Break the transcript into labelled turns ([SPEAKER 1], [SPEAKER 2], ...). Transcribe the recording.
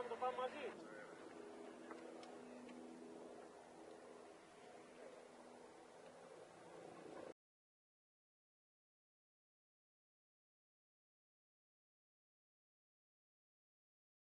[SPEAKER 1] πάμε, το πάμε μαζί.